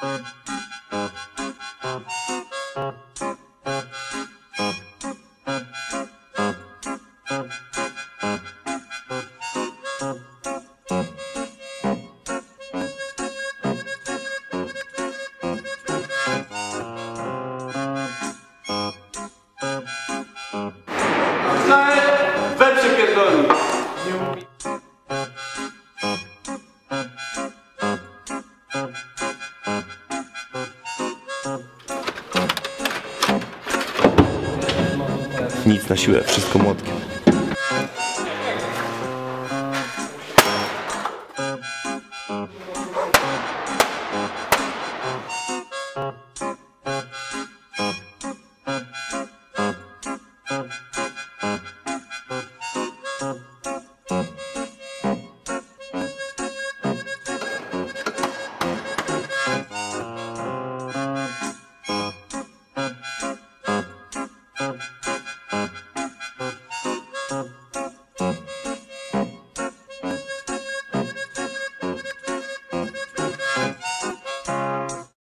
Thank you. nic na siłę, wszystko młotkiem. Thank